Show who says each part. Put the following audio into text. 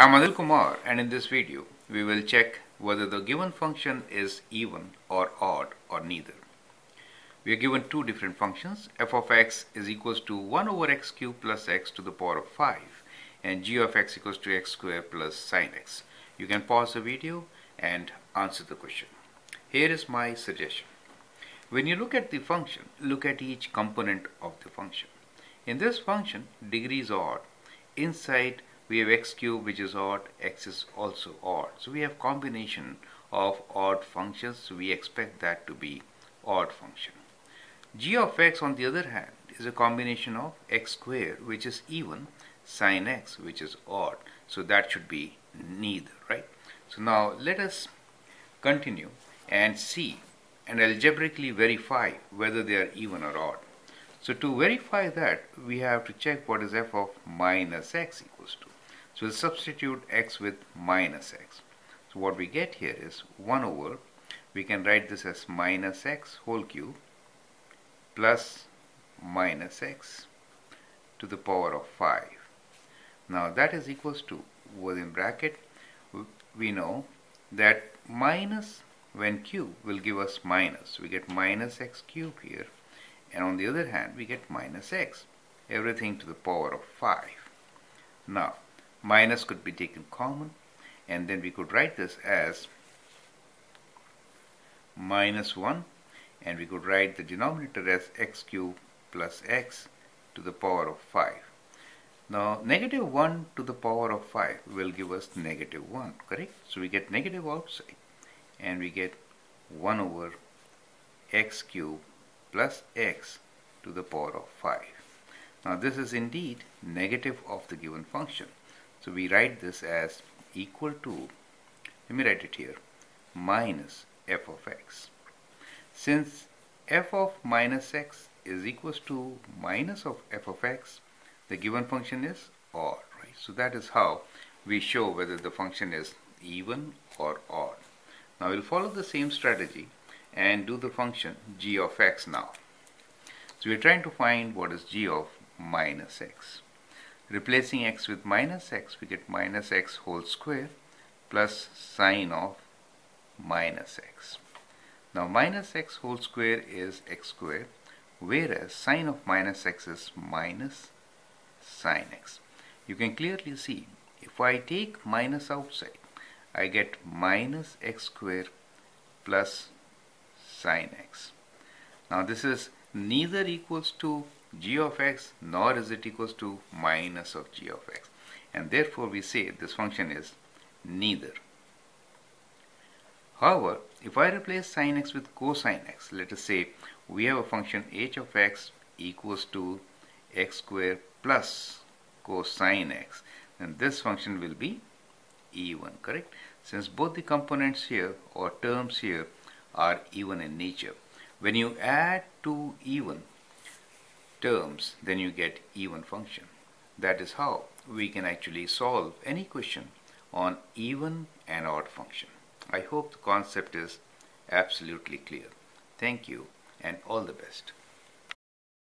Speaker 1: I'm Anil Kumar and in this video we will check whether the given function is even or odd or neither. We are given two different functions f of x is equals to 1 over x cubed plus x to the power of 5 and g of x equals to x squared plus sine x. You can pause the video and answer the question. Here is my suggestion. When you look at the function, look at each component of the function. In this function, degree is odd. Inside we have x cube which is odd x is also odd. So we have combination of odd functions. So we expect that to be odd function. G of x on the other hand is a combination of x squared which is even sine x which is odd. So that should be neither right? So now let us continue and see and algebraically verify whether they are even or odd. So to verify that we have to check what is f of minus x equals to so we'll substitute x with minus x. So what we get here is 1 over, we can write this as minus x whole cube plus minus x to the power of 5. Now that is equals to, within bracket, we know that minus when cube will give us minus. We get minus x cube here and on the other hand we get minus x. Everything to the power of 5. Now minus could be taken common and then we could write this as minus 1 and we could write the denominator as x cubed plus x to the power of 5. Now negative 1 to the power of 5 will give us negative 1 correct? So we get negative outside and we get 1 over x cubed plus x to the power of 5. Now this is indeed negative of the given function. So we write this as equal to, let me write it here, minus f of x. Since f of minus x is equals to minus of f of x, the given function is odd, right? So that is how we show whether the function is even or odd. Now we'll follow the same strategy and do the function g of x now. So we're trying to find what is g of minus x. Replacing x with minus x, we get minus x whole square plus sine of minus x. Now minus x whole square is x square, whereas sine of minus x is minus sine x. You can clearly see, if I take minus outside, I get minus x square plus sine x. Now this is neither equals to g of x nor is it equals to minus of g of x and therefore we say this function is neither. However, if I replace sine x with cosine x, let us say we have a function h of x equals to x square plus cosine x, then this function will be even, correct? Since both the components here or terms here are even in nature. When you add two even, terms, then you get even function. That is how we can actually solve any question on even and odd function. I hope the concept is absolutely clear. Thank you and all the best.